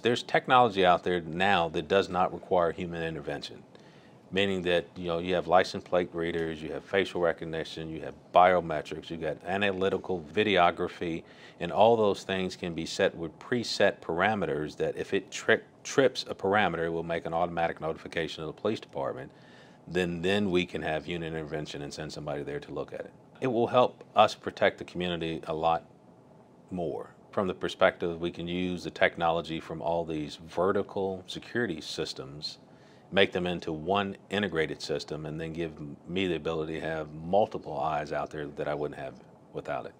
There's technology out there now that does not require human intervention, meaning that you know you have license plate readers, you have facial recognition, you have biometrics, you've got analytical videography, and all those things can be set with preset parameters that if it tri trips a parameter, it will make an automatic notification to the police department. Then then we can have human intervention and send somebody there to look at it. It will help us protect the community a lot more from the perspective we can use the technology from all these vertical security systems, make them into one integrated system, and then give me the ability to have multiple eyes out there that I wouldn't have without it.